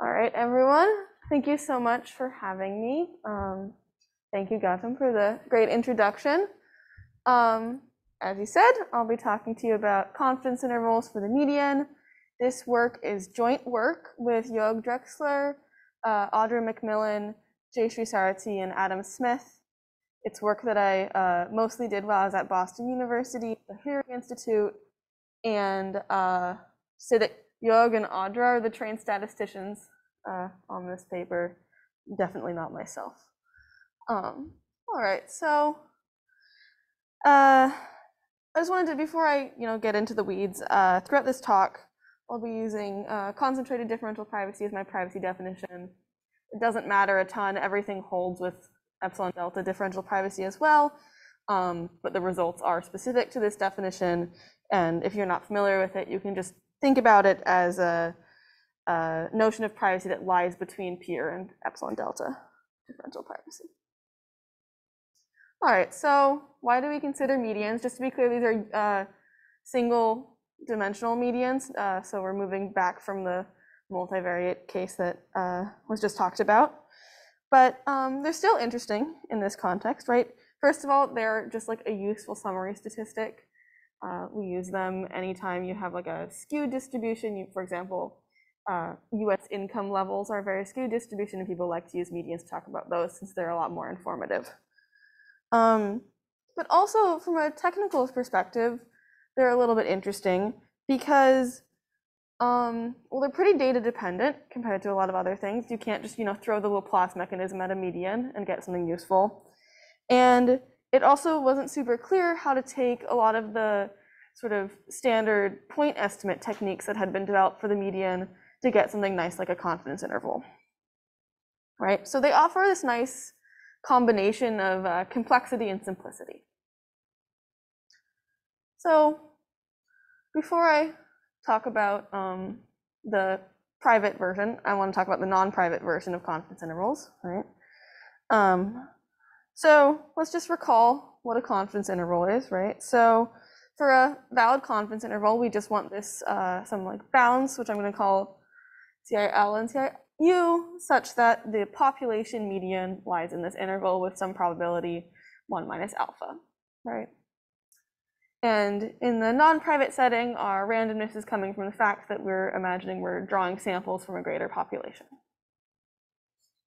All right, everyone. Thank you so much for having me. Um, thank you, Gautam, for the great introduction. Um, as you said, I'll be talking to you about confidence intervals for the median. This work is joint work with Joerg Drechsler, uh, Audra McMillan, Jayshree Sarathy, and Adam Smith. It's work that I uh, mostly did while I was at Boston University, the Hariri Institute, and uh, so that Joerg and Audra are the trained statisticians uh, on this paper, definitely not myself. Um, All right, so uh, I just wanted to, before I, you know, get into the weeds, uh, throughout this talk, I'll be using concentrated differential privacy as my privacy definition. It doesn't matter a ton, everything holds with epsilon delta differential privacy as well, um, but the results are specific to this definition, and if you're not familiar with it, you can just think about it as a notion of privacy that lies between pure and epsilon delta differential privacy. All right, so why do we consider medians? Just to be clear, these are uh, single-dimensional medians, uh, so we're moving back from the multivariate case that uh, was just talked about. But um, they're still interesting in this context, right? First of all, they're just like a useful summary statistic. Uh, we use them anytime you have, like, a skewed distribution. For example, uh, U.S. income levels are a very skewed distribution, and people like to use medians to talk about those since they're a lot more informative. Um, but also from a technical perspective, they're a little bit interesting because, um, well, they're pretty data dependent compared to a lot of other things. You can't just, you know, throw the Laplace mechanism at a median and get something useful. And it also wasn't super clear how to take a lot of the sort of standard point estimate techniques that had been developed for the median to get something nice, like a confidence interval. Right? So they offer this nice combination of uh, complexity and simplicity. So before I talk about um, the private version, I want to talk about the non-private version of confidence intervals, right? Um, So let's just recall what a confidence interval is, right? So for a valid confidence interval, we just want this uh, some, like, bounds, which I'm gonna call CIL and CIU, such that the population median lies in this interval with some probability 1 minus alpha, right? And in the non-private setting, our randomness is coming from the fact that we're imagining we're drawing samples from a greater population.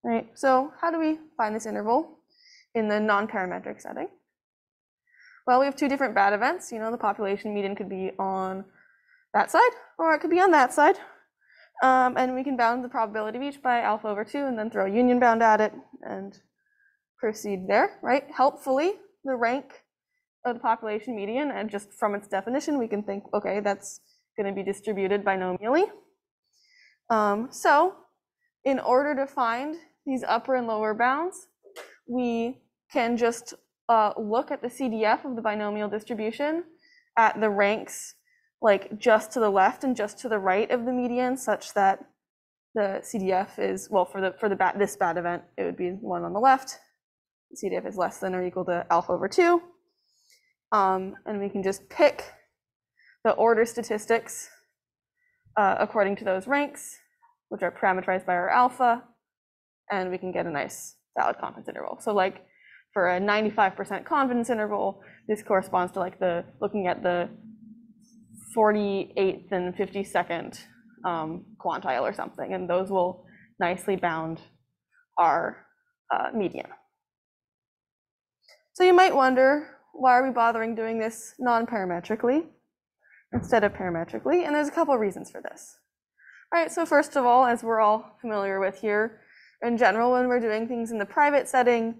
Right, so how do we find this interval in the non-parametric setting? Well, we have two different bad events. You know, the population median could be on that side, or it could be on that side. Um, and we can bound the probability of each by alpha over 2, and then throw a union bound at it and proceed there, right? Helpfully, the rank of the population median, and just from its definition, we can think, okay, that's gonna be distributed binomially. Um, so in order to find these upper and lower bounds, we can just uh, look at the CDF of the binomial distribution at the ranks, like, just to the left and just to the right of the median, such that the CDF is... Well, for the for the bat this bad event, it would be one on the left. The CDF is less than or equal to alpha over 2. Um, and we can just pick the order statistics uh, according to those ranks, which are parameterized by our alpha, and we can get a nice valid confidence interval. So, like, for a 95% confidence interval, this corresponds to, like, the looking at the 48th and 52nd um, quantile or something, and those will nicely bound our uh, median. So you might wonder, why are we bothering doing this non-parametrically instead of parametrically? And there's a couple reasons for this. All right, so first of all, as we're all familiar with here, in general, when we're doing things in the private setting,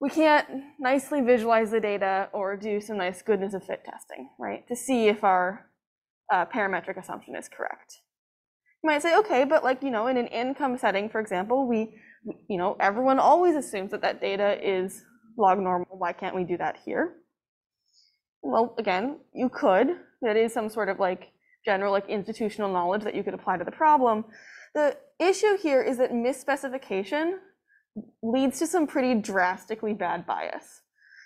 we can't nicely visualize the data or do some nice goodness of fit testing, right? To see if our uh, parametric assumption is correct. You might say, "Okay, but, like, you know, in an income setting, for example, we, you know, everyone always assumes that that data is log normal. Why can't we do that here?" Well, again, you could. That is some sort of, like, general, like, institutional knowledge that you could apply to the problem. The issue here is that misspecification leads to some pretty drastically bad bias.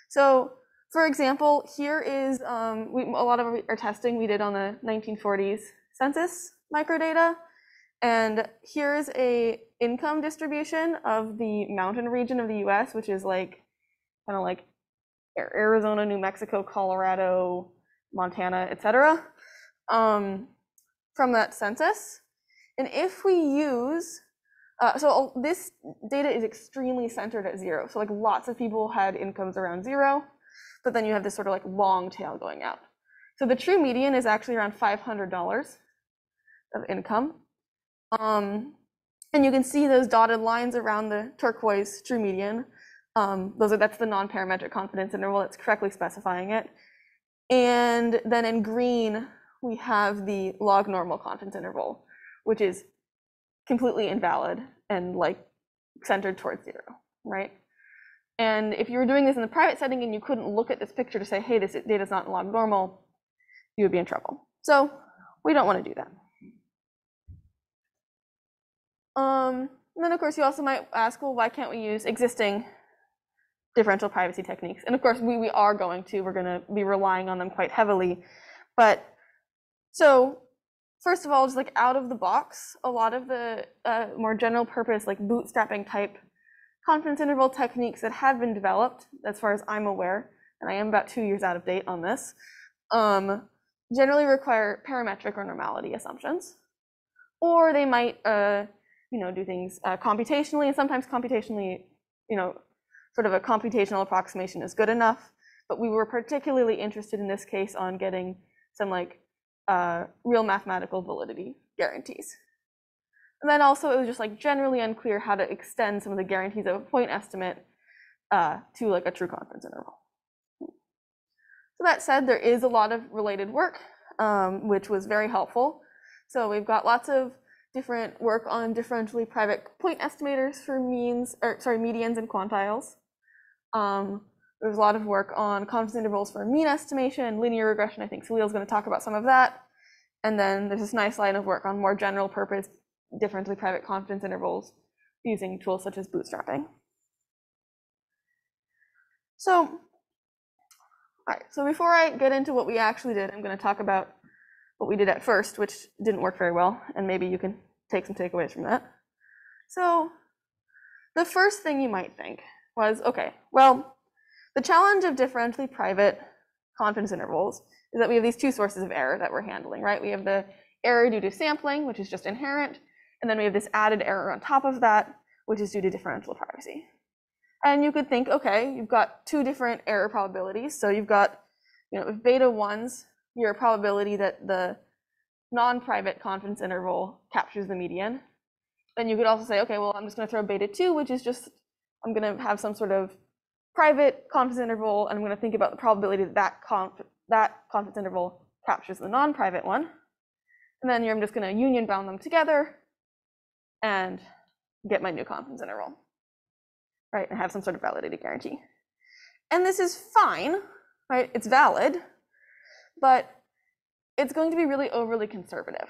So, for example, here is a lot of our testing we did on the 1940s census microdata, And here's a income distribution of the mountain region of the US, which is like kind of like Arizona, New Mexico, Colorado, Montana, etc. Um, from that census. And if we use, uh, so this data is extremely centered at zero. So like lots of people had incomes around zero, but then you have this sort of like long tail going out. So the true median is actually around $500 of income. Um, and you can see those dotted lines around the turquoise true median. Um, those are that's the non-parametric confidence interval that's correctly specifying it. And then in green, we have the log normal confidence interval, which is completely invalid and like centered towards zero, right? And if you were doing this in the private setting and you couldn't look at this picture to say, hey, this data is not log normal, you would be in trouble. So we don't want to do that. Um, and then of course you also might ask, well, why can't we use existing differential privacy techniques? And of course we, we are going to, we're gonna be relying on them quite heavily. But so first of all, just like out of the box, a lot of the uh, more general purpose, like bootstrapping type confidence interval techniques that have been developed, as far as I'm aware, and I am about two years out of date on this, um, generally require parametric or normality assumptions. Or they might uh, you know, do things uh, computationally, and sometimes computationally, you know, sort of a computational approximation is good enough. But we were particularly interested in this case on getting some like uh, real mathematical validity guarantees. And then also it was just like generally unclear how to extend some of the guarantees of a point estimate uh, to like a true confidence interval. So that said, there is a lot of related work, um, which was very helpful. So we've got lots of different work on differentially private point estimators for means, or sorry, medians and quantiles. Um, there's a lot of work on confidence intervals for mean estimation, linear regression. I think Salil's going to talk about some of that. And then there's this nice line of work on more general purpose differentially private confidence intervals using tools such as bootstrapping. So, all right, so before I get into what we actually did, I'm going to talk about what we did at first, which didn't work very well, and maybe you can take some takeaways from that. So the first thing you might think was, okay, well, the challenge of differentially private confidence intervals is that we have these two sources of error that we're handling, right? We have the error due to sampling, which is just inherent, and then we have this added error on top of that, which is due to differential privacy. And you could think, okay, you've got two different error probabilities. So you've got, you know, if beta ones your probability that the non-private confidence interval captures the median. Then you could also say, okay, well, I'm just going to throw beta 2, which is just, I'm going to have some sort of private confidence interval, and I'm going to think about the probability that that, conf that confidence interval captures the non-private one. And then I'm just going to union bound them together and get my new confidence interval, right? And have some sort of validity guarantee. And this is fine, right? It's valid, but it's going to be really overly conservative.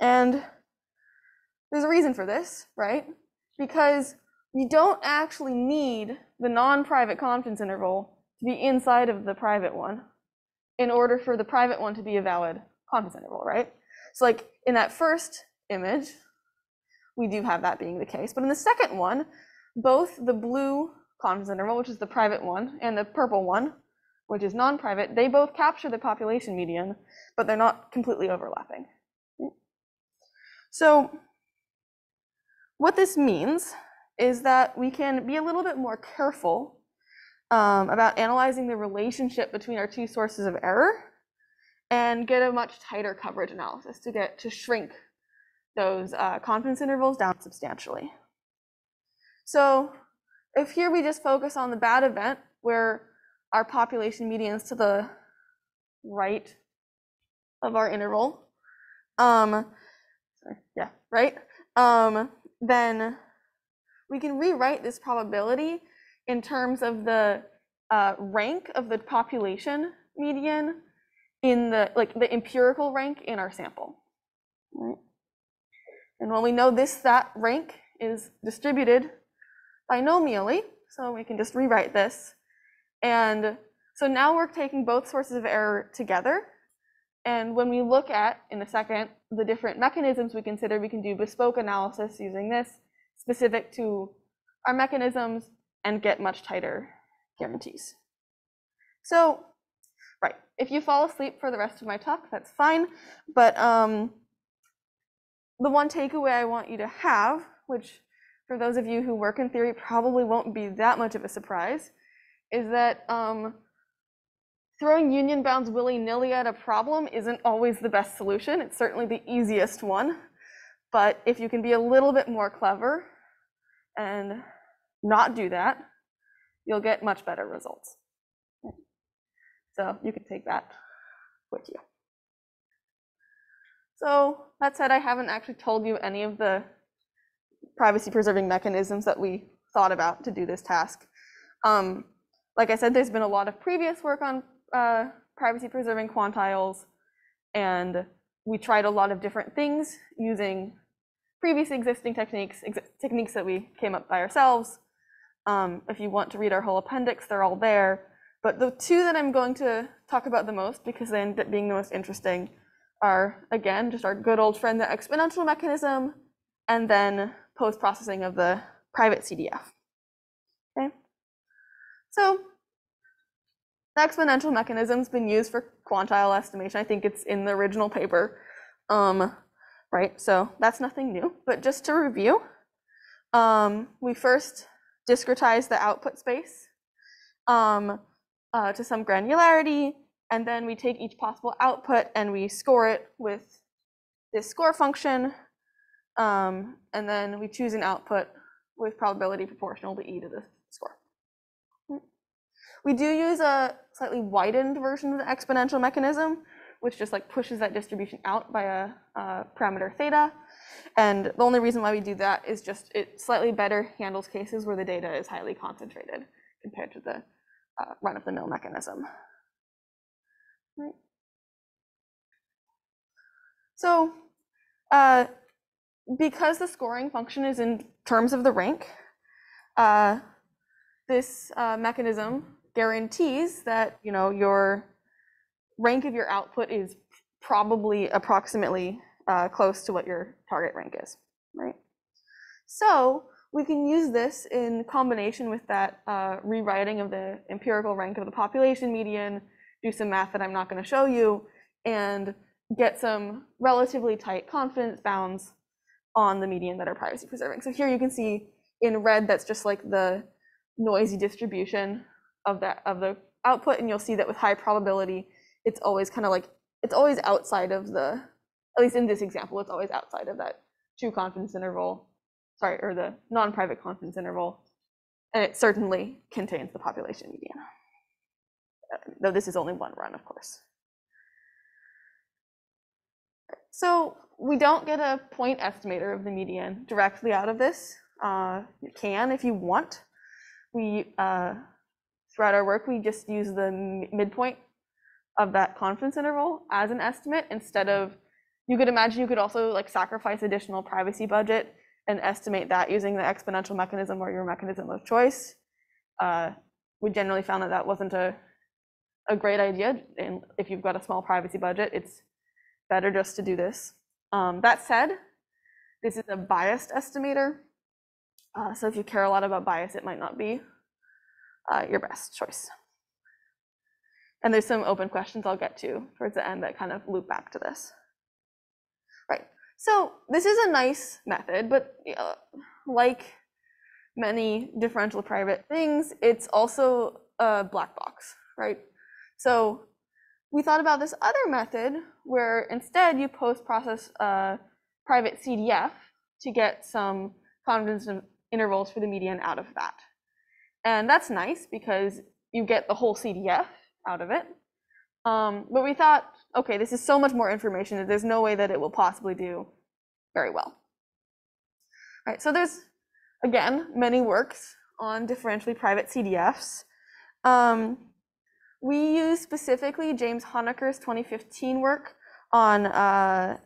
And there's a reason for this, right? Because you don't actually need the non-private confidence interval to be inside of the private one in order for the private one to be a valid confidence interval, right? So like in that first image, we do have that being the case. But in the second one, both the blue confidence interval, which is the private one, and the purple one which is non-private, they both capture the population median, but they're not completely overlapping. So what this means is that we can be a little bit more careful um, about analyzing the relationship between our two sources of error and get a much tighter coverage analysis to get to shrink those uh, confidence intervals down substantially. So if here we just focus on the bad event where our population medians to the right of our interval, um, sorry, yeah, right, um, then we can rewrite this probability in terms of the uh, rank of the population median in the, like the empirical rank in our sample. Right? And when we know this, that rank is distributed binomially, so we can just rewrite this and so now we're taking both sources of error together. And when we look at, in a second, the different mechanisms we consider, we can do bespoke analysis using this specific to our mechanisms and get much tighter guarantees. So, right, if you fall asleep for the rest of my talk, that's fine. But um, the one takeaway I want you to have, which for those of you who work in theory probably won't be that much of a surprise, is that um, throwing union bounds willy-nilly at a problem isn't always the best solution. It's certainly the easiest one. But if you can be a little bit more clever and not do that, you'll get much better results. So you can take that with you. So that said, I haven't actually told you any of the privacy preserving mechanisms that we thought about to do this task. Um, like I said, there's been a lot of previous work on uh, privacy preserving quantiles, and we tried a lot of different things using previous existing techniques, ex techniques that we came up by ourselves. Um, if you want to read our whole appendix, they're all there. But the two that I'm going to talk about the most, because they end up being the most interesting, are again just our good old friend, the exponential mechanism, and then post-processing of the private CDF. Okay, so the exponential mechanism's been used for quantile estimation. I think it's in the original paper, um, right? So that's nothing new. But just to review, um, we first discretize the output space um, uh, to some granularity, and then we take each possible output and we score it with this score function, um, and then we choose an output with probability proportional to e to the score. We do use a slightly widened version of the exponential mechanism, which just like pushes that distribution out by a, a parameter theta. And the only reason why we do that is just it slightly better handles cases where the data is highly concentrated compared to the uh, run-of-the-mill mechanism. Right. So uh, because the scoring function is in terms of the rank, uh, this uh, mechanism guarantees that you know your rank of your output is probably approximately uh, close to what your target rank is, right? So we can use this in combination with that uh, rewriting of the empirical rank of the population median, do some math that I'm not going to show you, and get some relatively tight confidence bounds on the median that are privacy preserving. So here you can see in red, that's just like the noisy distribution of that of the output, and you'll see that with high probability, it's always kind of like it's always outside of the at least in this example, it's always outside of that true confidence interval, sorry, or the non-private confidence interval, and it certainly contains the population median. Uh, though this is only one run, of course. So we don't get a point estimator of the median directly out of this. Uh, you can if you want. We, uh, throughout our work, we just use the midpoint of that confidence interval as an estimate instead of you could imagine you could also like sacrifice additional privacy budget and estimate that using the exponential mechanism or your mechanism of choice. Uh, we generally found that that wasn't a, a great idea. And if you've got a small privacy budget, it's better just to do this. Um, that said, this is a biased estimator. Uh, so if you care a lot about bias, it might not be uh, your best choice. And there's some open questions I'll get to towards the end that kind of loop back to this. Right, so this is a nice method, but uh, like many differential private things, it's also a black box, right? So we thought about this other method where instead you post-process a private CDF to get some confidence intervals for the median out of that. And that's nice because you get the whole CDF out of it. Um, but we thought, okay, this is so much more information that there's no way that it will possibly do very well. All right, so there's, again, many works on differentially private CDFs. Um, we use specifically James Honaker's 2015 work on uh,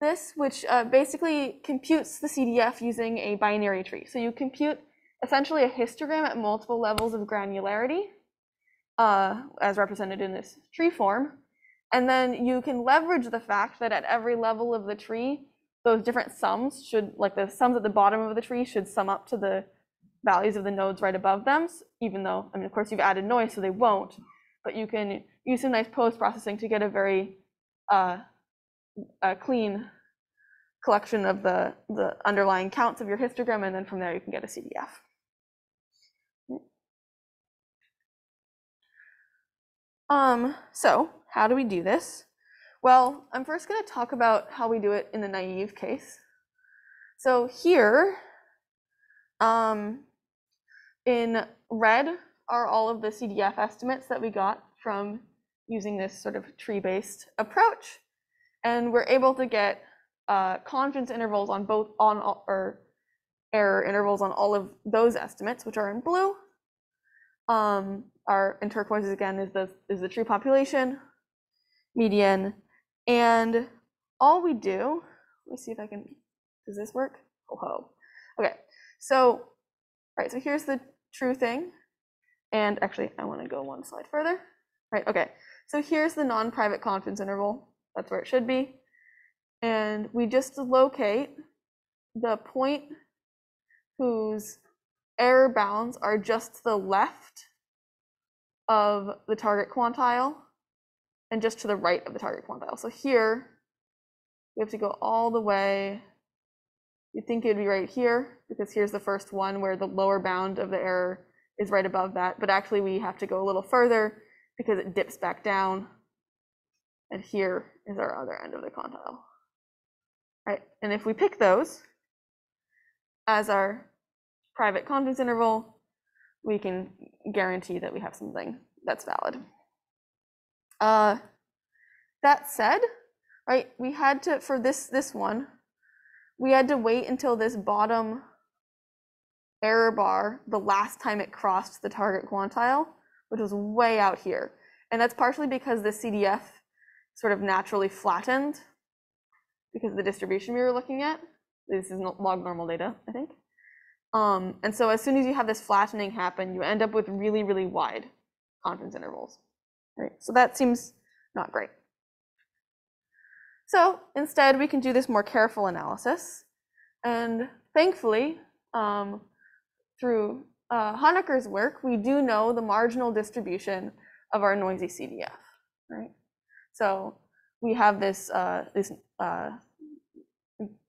this, which uh, basically computes the CDF using a binary tree. So you compute essentially a histogram at multiple levels of granularity, uh, as represented in this tree form. And then you can leverage the fact that at every level of the tree, those different sums should, like the sums at the bottom of the tree should sum up to the values of the nodes right above them, even though, I mean, of course, you've added noise, so they won't. But you can use some nice post-processing to get a very uh, a clean collection of the, the underlying counts of your histogram, and then from there you can get a CDF. Um, so how do we do this? Well, I'm first going to talk about how we do it in the naive case. So here, um, in red are all of the CDF estimates that we got from using this sort of tree-based approach. And we're able to get uh, confidence intervals on both on or error intervals on all of those estimates, which are in blue. Um, our in turquoise again is the is the true population, median, and all we do. Let me see if I can. Does this work? Oh ho. Okay. So, right. So here's the true thing, and actually I want to go one slide further. Right. Okay. So here's the non-private confidence interval. That's where it should be. And we just locate the point whose error bounds are just to the left of the target quantile and just to the right of the target quantile. So here, we have to go all the way. You'd think it'd be right here because here's the first one where the lower bound of the error is right above that. But actually, we have to go a little further because it dips back down. And here is our other end of the quantile. Right, and if we pick those as our private confidence interval, we can guarantee that we have something that's valid. Uh, that said, right, we had to, for this, this one, we had to wait until this bottom error bar the last time it crossed the target quantile, which was way out here. And that's partially because the CDF sort of naturally flattened because of the distribution we were looking at. This is log normal data, I think. Um, and so as soon as you have this flattening happen, you end up with really, really wide confidence intervals. Right? So that seems not great. So instead, we can do this more careful analysis. And thankfully, um, through uh, Honaker's work, we do know the marginal distribution of our noisy CDF, right? So we have this, uh, this uh,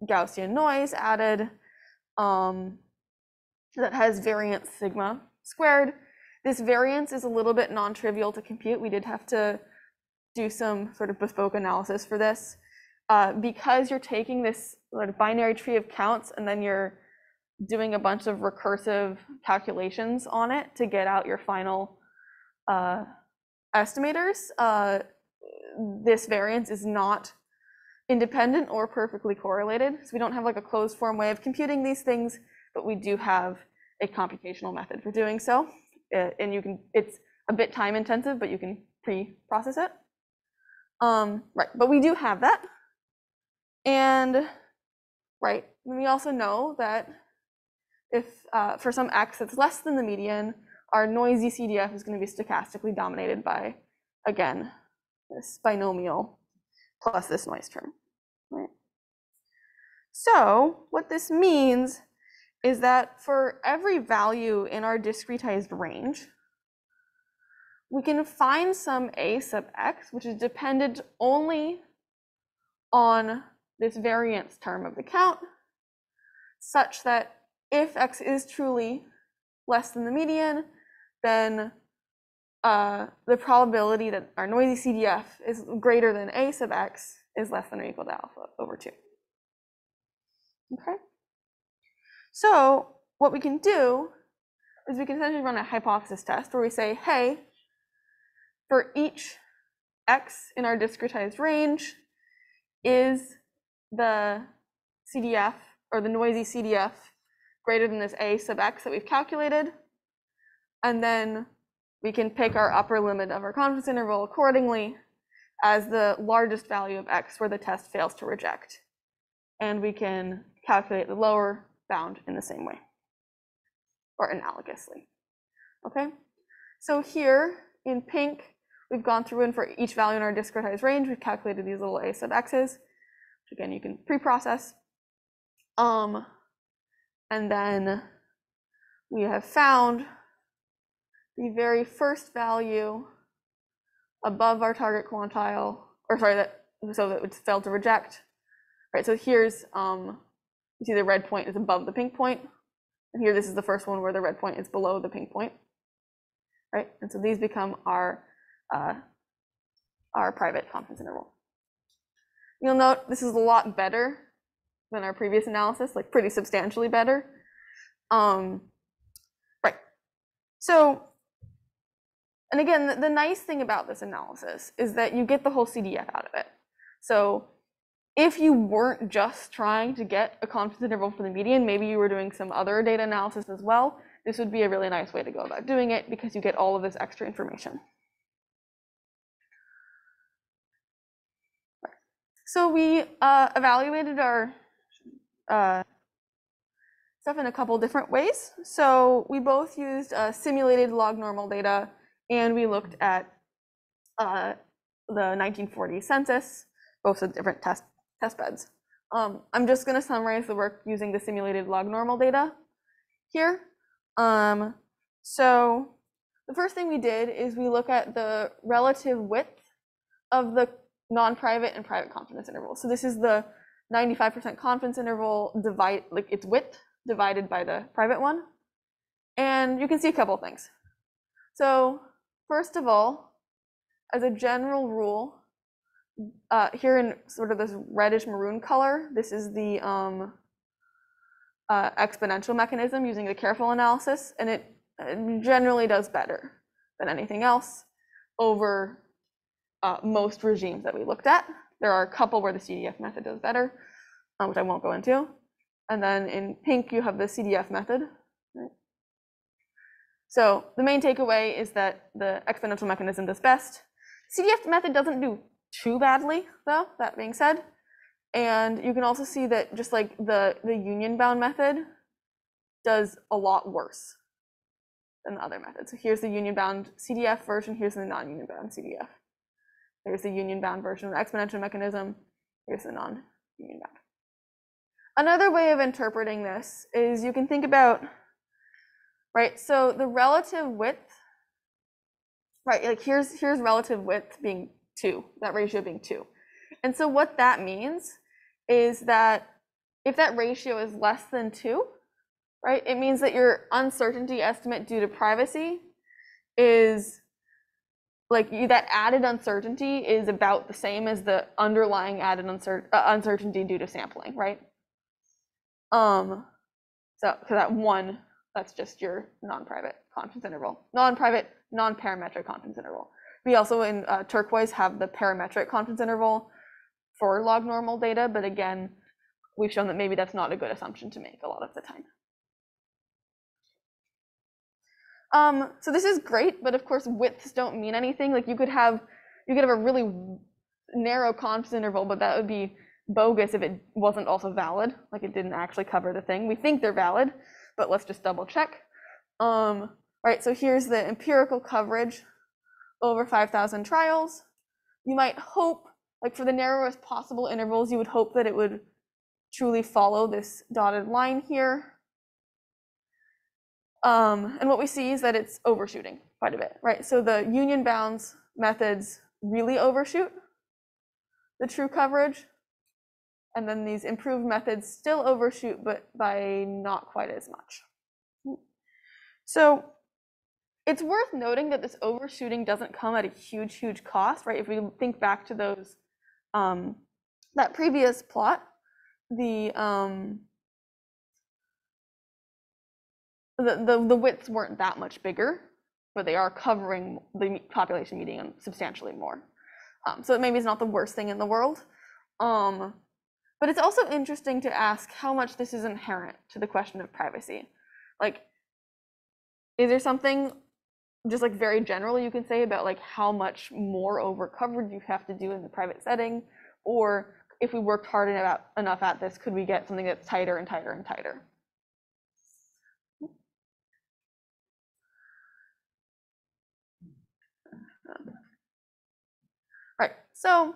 Gaussian noise added um, that has variance sigma squared. This variance is a little bit non-trivial to compute. We did have to do some sort of bespoke analysis for this. Uh, because you're taking this sort of binary tree of counts and then you're doing a bunch of recursive calculations on it to get out your final uh, estimators, uh, this variance is not independent or perfectly correlated. So we don't have like a closed form way of computing these things, but we do have a computational method for doing so. Uh, and you can, it's a bit time intensive, but you can pre-process it. Um, right, but we do have that. And right, we also know that if uh, for some x that's less than the median, our noisy CDF is going to be stochastically dominated by, again, this binomial plus this noise term. Right? So what this means is that for every value in our discretized range, we can find some a sub x, which is dependent only on this variance term of the count, such that if x is truly less than the median, then uh, the probability that our noisy CDF is greater than a sub x is less than or equal to alpha over 2. Okay? So what we can do is we can essentially run a hypothesis test where we say, hey, for each x in our discretized range, is the CDF or the noisy CDF greater than this a sub x that we've calculated? And then we can pick our upper limit of our confidence interval accordingly as the largest value of x where the test fails to reject. And we can calculate the lower bound in the same way, or analogously. Okay, so here in pink, we've gone through and for each value in our discretized range, we've calculated these little a sub x's, which again, you can pre-process. Um, and then we have found the very first value above our target quantile, or sorry, that so that it's failed to reject. Right, so here's, um, you see the red point is above the pink point. and here this is the first one where the red point is below the pink point. Right, and so these become our, uh, our private confidence interval. You'll note this is a lot better than our previous analysis, like pretty substantially better. Um, right, so and again, the, the, nice thing about this analysis is that you get the whole CDF out of it. So if you weren't just trying to get a confidence interval for the median, maybe you were doing some other data analysis as well, this would be a really nice way to go about doing it because you get all of this extra information. So we uh, evaluated our uh, stuff in a couple different ways. So we both used uh, simulated log normal data and we looked at uh, the 1940 census, both with different test, test beds. Um, I'm just going to summarize the work using the simulated log normal data here. Um, so the first thing we did is we look at the relative width of the non-private and private confidence intervals. So this is the 95% confidence interval divide like its width divided by the private one. And you can see a couple things. So First of all, as a general rule, uh, here in sort of this reddish maroon color, this is the um, uh, exponential mechanism using the careful analysis, and it, generally does better than anything else over uh, most regimes that we looked at. There are a couple where the CDF method does better, uh, which I won't go into. And then in pink, you have the CDF method, Right? so the main takeaway is that the exponential mechanism does best. CDF method doesn't do too badly, though, that being said. And you can also see that just like the, the union bound method does a lot worse than the other method. So here's the union bound CDF version, here's the non-union bound CDF. Here's the union bound version of the exponential mechanism, here's the non-union bound. Another way of interpreting this is you can think about right? So the relative width, right, like here's, here's relative width being two, that ratio being two. And so what that means is that if that ratio is less than two, right, it means that your uncertainty estimate due to privacy is like you, that added uncertainty is about the same as the underlying added uncer uh, uncertainty due to sampling, right? Um, so because that one that's just your non-private confidence interval. Non-private, non-parametric confidence interval. We also in uh, turquoise have the parametric confidence interval for log normal data, but again, we've shown that maybe that's not a good assumption to make a lot of the time. Um, so this is great, but of course widths don't mean anything. Like you could have, you could have a really narrow confidence interval, but that would be bogus if it wasn't also valid, like it didn't actually cover the thing. We think they're valid, but let's just double check. Um, right, so here's the empirical coverage over 5,000 trials. You might hope, like for the narrowest possible intervals, you would hope that it would truly follow this dotted line here. Um, and what we see is that it's overshooting quite a bit, right? So the union bounds methods really overshoot the true coverage. And then these improved methods still overshoot, but by not quite as much. So it's worth noting that this overshooting doesn't come at a huge, huge cost, right? If we think back to those, um, that previous plot, the, um, the, the, the widths weren't that much bigger, but they are covering the population median substantially more. Um, so it maybe it's not the worst thing in the world. Um, but it's also interesting to ask how much this is inherent to the question of privacy. Like, is there something just like very general you can say about like how much more over coverage you have to do in the private setting? Or if we worked hard enough, at this, could we get something that's tighter and tighter and tighter? All right, so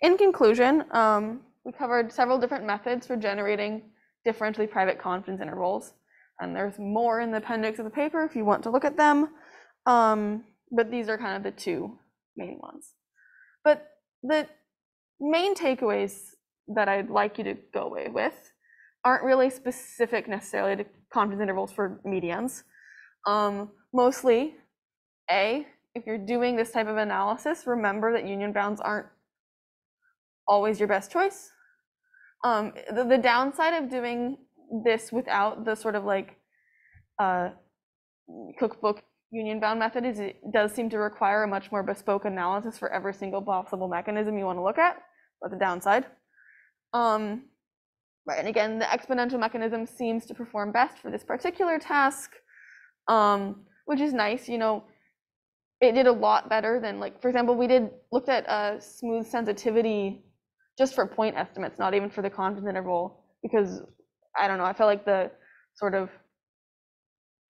in conclusion, um, we covered several different methods for generating differentially private confidence intervals. And there's more in the appendix of the paper if you want to look at them. Um, but these are kind of the two main ones. But the main takeaways that I'd like you to go away with aren't really specific necessarily to confidence intervals for medians. Um, mostly, A, if you're doing this type of analysis, remember that union bounds aren't always your best choice. Um, the, the downside of doing this without the sort of like uh, cookbook union bound method is it does seem to require a much more bespoke analysis for every single possible mechanism you want to look at. But the downside. Um, right, and again, the exponential mechanism seems to perform best for this particular task, um, which is nice. You know, it did a lot better than like, for example, we did looked at a smooth sensitivity just for point estimates, not even for the confidence interval, because I don't know, I felt like the sort of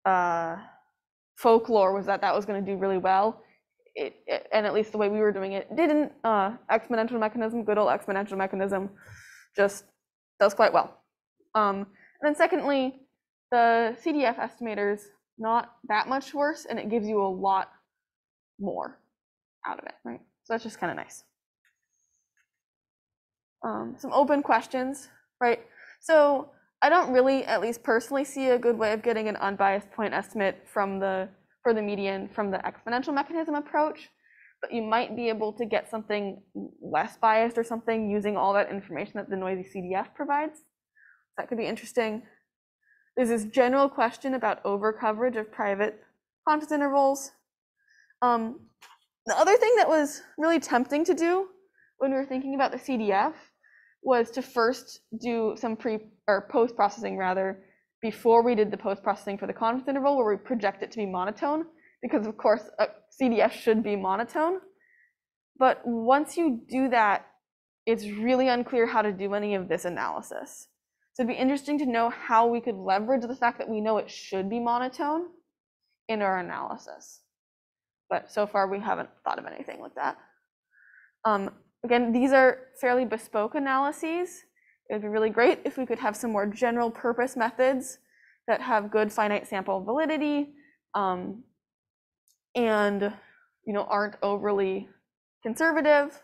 uh, folklore was that that was going to do really well. It, it, and at least the way we were doing it didn't. Uh, exponential mechanism, good old exponential mechanism, just does quite well. Um, and then secondly, the CDF estimators not that much worse, and it gives you a lot more out of it, right? So that's just kind of nice. Um, some open questions, right? So I don't really, at least personally, see a good way of getting an unbiased point estimate from the for the median from the exponential mechanism approach, but you might be able to get something less biased or something using all that information that the noisy CDF provides. That could be interesting. There's this general question about overcoverage of private confidence intervals. Um, the other thing that was really tempting to do when we were thinking about the CDF was to first do some pre or post processing rather before we did the post processing for the confidence interval where we project it to be monotone because of course a CDF should be monotone. But once you do that, it's really unclear how to do any of this analysis. So it'd be interesting to know how we could leverage the fact that we know it should be monotone in our analysis. But so far we haven't thought of anything like that. Um, Again, these are fairly bespoke analyses. It would be really great if we could have some more general purpose methods that have good finite sample validity um, and you know aren't overly conservative.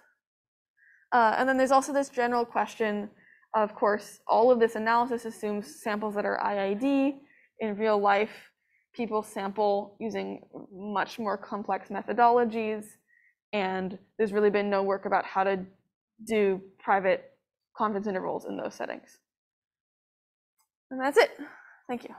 Uh, and then there's also this general question. Of course, all of this analysis assumes samples that are IID. In real life, people sample using much more complex methodologies. And there's really been no work about how to do private confidence intervals in those settings. And that's it. Thank you.